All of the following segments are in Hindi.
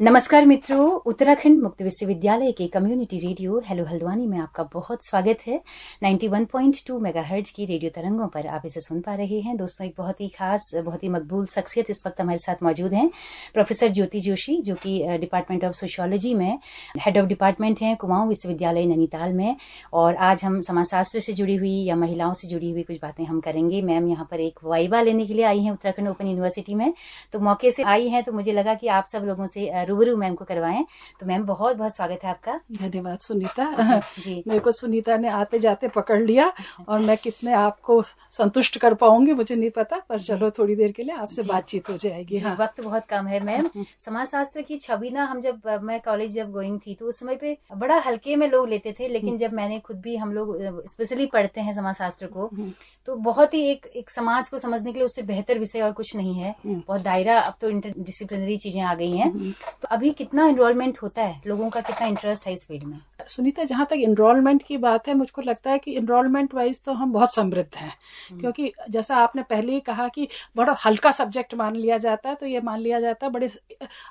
नमस्कार मित्रों, उत्तराखंड मुक्त विश्वविद्यालय के कम्युनिटी रेडियो हेलो हल्द्वानी में आपका बहुत स्वागत है। 91.2 मेगाहर्ट्ज की रेडियो तरंगों पर आप इसे सुन पा रहे हैं। दोस्तों, एक बहुत ही खास, बहुत ही मकबूल शख्सियत इस वक्त हमारे साथ मौजूद हैं। प्रोफेसर ज्योति जोशी, जो कि डिपार्टमेंट ऑफ़ सोशोलॉजी में हेड ऑफ़ डिपार्टमेंट हैं कुमाऊं विश्वविद्यालय नैनीताल में। और आज हम समाजशास्त्र से जुड़ी हुई या महिलाओं से जुड़ी हुई कुछ बातें हम करेंगे। मैम यहाँ पर एक वाइवा लेने के लिए आई हैं उत्तराखंड ओपन यूनिवर्सिटी में। तो मौके से आई हैं तो मुझे लगा कि आप सब लोगों से रूबरू मैम को करवाएँ। तो मैम बहुत बहुत स्वागत है आपका। धन्यवाद सुनीता। जी मेरे को सुनीता ने आते जाते पकड़ लिया और मैं कितने आपको संतुष्ट कर पाऊँगी मुझे नहीं पता पर चलो थोड़ी देर के लिए आपसे बातचीत हो जाएगी हाँ। वक्त बहुत कम है मैम। हम्म। समाज शास्त्र की छवि ना हम जब मैं कॉलेज जब गोइंग थी तो उस समय पे बड़ा हल्के में लोग लेते थे लेकिन हम्म। जब मैंने खुद भी हम लोग स्पेशली पढ़ते हैं समाज शास्त्र को हम्म। तो बहुत ही एक एक समाज को समझने के लिए उससे बेहतर विषय और कुछ नहीं है। बहुत दायरा अब तो इंटर चीज़ें आ गई हैं। तो अभी कितना इनरोलमेंट होता है? लोगों का कितना इंटरेस्ट है इस फ़ील्ड में? सुनीता जहाँ तक इनरोलमेंट की बात है मुझको लगता है कि इनरोलमेंट वाइज तो हम बहुत समृद्ध हैं हम्म। क्योंकि जैसा आपने पहले ही कहा कि बड़ा हल्का सब्जेक्ट मान लिया जाता है तो ये मान लिया जाता है बड़े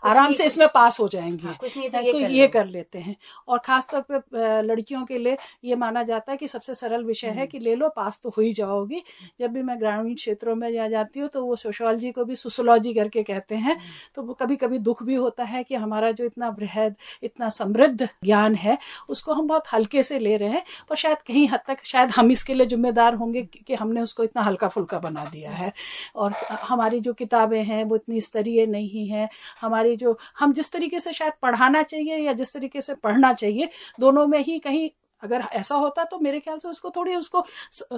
आराम से इसमें पास हो जाएँगे हाँ, कुछ नहीं तो ये, कर, ये कर लेते हैं और खासतौर पर लड़कियों के लिए ये माना जाता है कि सबसे सरल विषय है हम्म। कि ले लो पास तो हो ही जाओगी जब भी मैं ग्रामीण क्षेत्रों में जा जाती हूँ तो वो सोशोलॉजी को भी सोशोलॉजी करके कहते हैं हम्म। तो कभी कभी दुख भी होता है कि हमारा जो इतना बृहद इतना समृद्ध ज्ञान है उसको हम बहुत हल्के से ले रहे हैं पर शायद कहीं हद तक शायद हम इसके लिए जिम्मेदार होंगे कि हमने उसको इतना हल्का फुल्का बना दिया है। और हमारी जो किताबें हैं वो इतनी स्तरीय नहीं है। हमारी जो हम जिस तरीके से शायद पढ़ाना चाहिए या जिस तरीके से पढ़ना चाहिए, दोनों में ही कहीं अगर ऐसा होता तो मेरे ख्याल से उसको थोड़ी उसको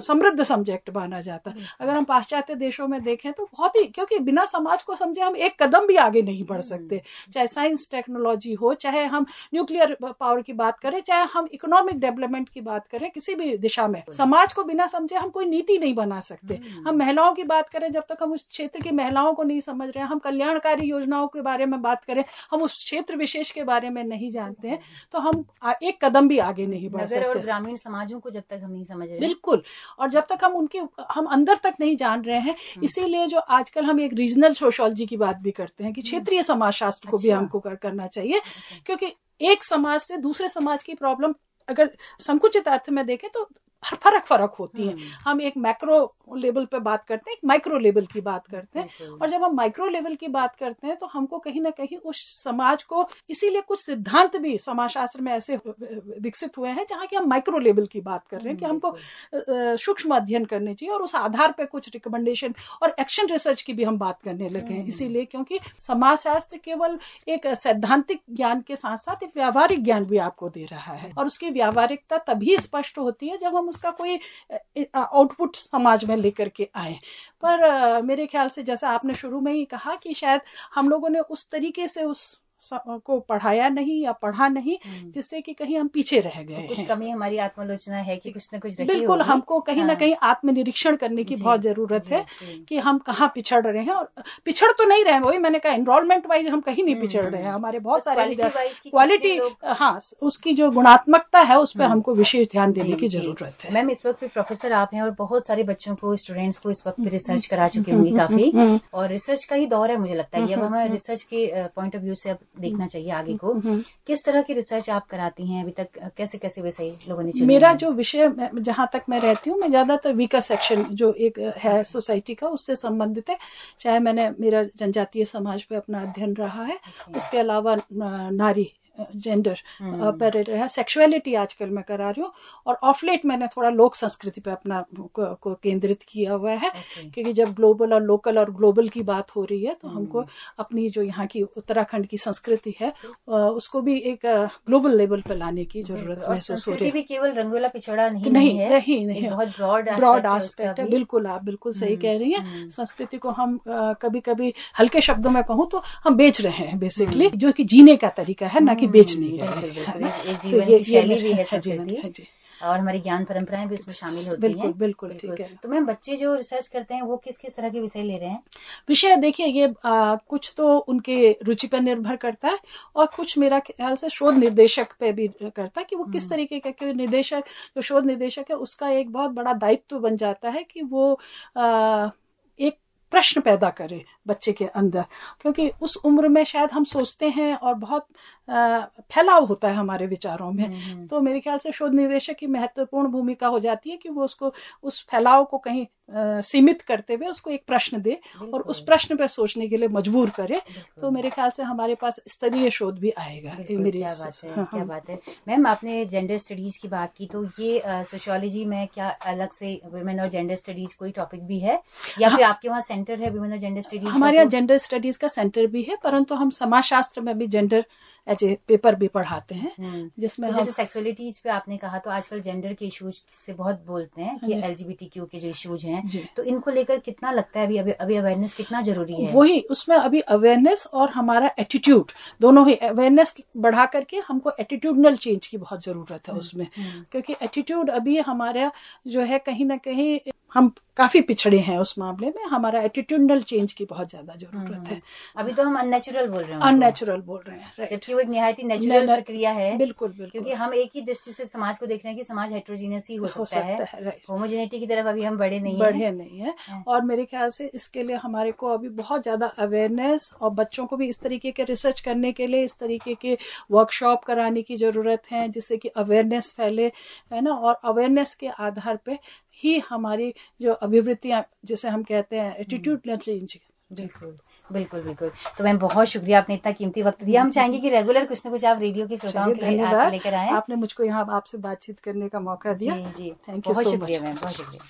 समृद्ध सब्जेक्ट माना जाता। अगर हम पाश्चात्य देशों में देखें तो बहुत ही क्योंकि बिना समाज को समझे हम एक कदम भी आगे नहीं बढ़ सकते। हम्म। चाहे साइंस टेक्नोलॉजी हो चाहे हम न्यूक्लियर पावर की बात करें चाहे हम इकोनॉमिक डेवलपमेंट की बात करें किसी भी दिशा में समाज को बिना समझे हम कोई नीति नहीं बना सकते। हम्म। हम महिलाओं की बात करें जब तक हम उस क्षेत्र की महिलाओं को नहीं समझ रहे हम कल्याणकारी योजनाओं के बारे में बात करें हम उस क्षेत्र विशेष के बारे में नहीं जानते हैं तो हम एक कदम भी आगे नहीं बढ़ सकते और ग्रामीण समाजों को जब तक हम नहीं समझ रहे बिल्कुल और जब तक हम उनके हम अंदर तक नहीं जान रहे हैं हम्म। इसीलिए जो आजकल हम एक रीजनल सोशोलॉजी की बात भी करते हैं कि हम्म। क्षेत्रीय समाज शास्त्र को भी अच्छा। हमको करना चाहिए क्योंकि एक समाज से दूसरे समाज की प्रॉब्लम अगर संकुचित अर्थ में देखें तो हर फरक फरक होती है हम्म। हम एक मैक्रो लेवल पे बात करते हैं एक माइक्रो लेवल की बात करते हैं। और जब हम माइक्रो लेवल की बात करते हैं तो हमको कहीं ना कहीं उस समाज को इसीलिए कुछ सिद्धांत भी समाजशास्त्र में ऐसे विकसित हुए हैं जहाँ की हम माइक्रो लेवल की बात कर रहे हैं कि हम्म, हमको सूक्ष्म अध्ययन करने चाहिए और उस आधार पर कुछ रिकमेंडेशन और एक्शन रिसर्च की भी हम बात करने लगे हैं। हम्म। इसीलिए क्योंकि समाजशास्त्र केवल एक सैद्धांतिक ज्ञान के साथ साथ एक व्यावहारिक ज्ञान भी आपको दे रहा है। और उसकी व्यावहारिकता तभी स्पष्ट होती है जब हम उसका कोई आउटपुट समाज में लेकर के आए। पर मेरे ख्याल से जैसा आपने शुरू में ही कहा कि शायद हम लोगों ने उस तरीके से उस को पढ़ाया नहीं या पढ़ा नहीं हम्म। जिससे कि कहीं हम पीछे रह गए तो कुछ कमी हमारी आत्मलोचना है कि कुछ न कुछ बिल्कुल हमको कहीं हाँ। ना कहीं आत्मनिरीक्षण करने की बहुत ज़रूरत है कि हम कहाँ पिछड़ रहे हैं और पिछड़ तो नहीं रहे वही मैंने कहा एनरोलमेंट वाइज हम कहीं नहीं हम्म, पिछड़ रहे हैं। हम्म। हमारे बहुत सारे क्वालिटी हाँ उसकी जो गुणात्मकता है उस पर हमको विशेष ध्यान देने की ज़रूरत है। मैम इस वक्त प्रोफेसर आप हैं और बहुत सारे बच्चों को स्टूडेंट्स को इस वक्त रिसर्च करा चुके होंगे काफ़ी। और रिसर्च का ही दौर है मुझे लगता है। अब हमें रिसर्च के पॉइंट ऑफ़ व्यू से अब देखना चाहिए आगे को। हम्म, हम्म। किस तरह की रिसर्च आप कराती हैं? अभी तक कैसे कैसे वैसे लोगों ने मेरा जो विषय जहाँ तक मैं रहती हूँ मैं ज़्यादातर वीकर सेक्शन जो एक है सोसाइटी का उससे संबंधित है। चाहे मैंने मेरा जनजातीय समाज पे अपना अध्ययन रहा है उसके अलावा नारी जेंडर हम्म। पर रहा सेक्सुअलिटी आजकल मैं करा रही हूँ और ऑफ़ लेट मैंने थोड़ा लोक संस्कृति पे अपना को, को केंद्रित किया हुआ है okay. क्योंकि जब ग्लोबल और लोकल और ग्लोबल की बात हो रही है तो हमको हम्म। अपनी जो यहाँ की उत्तराखंड की संस्कृति है उसको भी एक ग्लोबल लेवल पर लाने की ज़रूरत महसूस हो रही है। केवल रंगोला पिछड़ा नहीं नहीं है। नहीं नहीं बहुत ब्रॉड ब्रॉड एस्पेक्ट है बिल्कुल आप बिल्कुल सही हम्म, कह रही हैं। संस्कृति को हम कभी कभी हल्के शब्दों में कहूँ तो हम बेच रहे हैं बेसिकली जो कि जीने का तरीका है ना कि बेचने गए एक जीवन की शैली भी है संस्कृति और हमारी ज्ञान परंपराएँ भी उसमें शामिल होती बिल्कुल, हैं। बिल्कुल ठीक है। तो मैम बच्चे जो रिसर्च करते हैं वो किस किस तरह के विषय ले रहे हैं? विषय देखिए ये आ, कुछ तो उनके रुचि पर निर्भर करता है और कुछ मेरा ख्याल से शोध निर्देशक पे भी करता है कि वो किस हम्म। तरीके का क्योंकि निर्देशक जो शोध निर्देशक है उसका एक बहुत बड़ा दायित्व बन जाता है कि वो आ, एक प्रश्न पैदा करे बच्चे के अंदर। क्योंकि उस उम्र में शायद हम सोचते हैं और बहुत फैलाव होता है हमारे विचारों में। हम्म, हम्म। तो मेरे ख्याल से शोध निदेशक की महत्वपूर्ण भूमिका हो जाती है कि वो उसको उस फैलाव को कहीं आ, सीमित करते हुए उसको एक प्रश्न दे और उस प्रश्न पर सोचने के लिए मजबूर करे। तो मेरे ख्याल से हमारे पास स्तरीय शोध भी आएगा मेरी क्या बात है हाँ, क्या हाँ। बात है। मैम आपने जेंडर स्टडीज़ की बात की तो ये सोशियोलॉजी में क्या अलग से वुमेन और जेंडर स्टडीज़ कोई टॉपिक भी है? या फिर आपके वहाँ सेंटर है वुमेन और जेंडर स्टडीज़ हमारे यहाँ जेंडर स्टडीज़ का सेंटर भी है परंतु हम समाज शास्त्र में भी जेंडर एज ए पेपर भी पढ़ाते हैं हम्म। जिसमें तो जैसे सेक्सुअलिटीज पे आपने कहा तो आजकल जेंडर के इश्यूज़ से बहुत बोलते हैं कि एलजीबीटी क्यू के जो इश्यूज़ हैं तो इनको लेकर कितना लगता है अभी अभी अभी अवेयरनेस कितना ज़रूरी है वही उसमें अभी अवेयरनेस और हमारा एटीट्यूड दोनों ही अवेयरनेस बढ़ा करके हमको एटीट्यूडनल चेंज की बहुत ज़रूरत है हम्म, उसमें हम्म। क्योंकि एटीट्यूड अभी हमारा जो है कहीं ना कहीं हम काफ़ी पिछड़े हैं उस मामले में। हमारा एटीट्यूडनल चेंज की बहुत ज़्यादा ज़रूरत हम्म, है। अभी तो हम अननेचुरल बोल रहे हैं अननेचुरल बोल रहे हैं जबकि वो एक निहायती नेचुरल प्रक्रिया है। बिल्कुल बिल्कुल। क्योंकि हम एक ही दृष्टि से समाज को देख रहे हैं कि समाज हेट्रोजीनियस ही हो, सकता, है। होमोजेनिटी की तरफ़ अभी हम बढ़े नहीं बढ़े नहीं है। हाँ। और मेरे ख्याल से इसके लिए हमारे को अभी बहुत ज़्यादा अवेयरनेस और बच्चों को भी इस तरीके के रिसर्च करने के लिए इस तरीके के वर्कशॉप कराने की ज़रूरत है जिससे कि अवेयरनेस फैले है ना? और अवेयरनेस के आधार पे ही हमारी जो अभिवृत्तियाँ जैसे हम कहते हैं एटीट्यूड चेंज बिल्कुल बिल्कुल बिल्कुल। तो मैम बहुत शुक्रिया आपने इतना कीमती वक्त दिया। हम चाहेंगे कि रेगुलर कुछ ना कुछ आप रेडियो की श्रोताओं के लिए लेकर आए। आपने मुझको यहाँ आपसे बातचीत करने का मौका दिया। जी जी। थैंक यू बहुत शुक्रिया मैम बहुत शुक्रिया।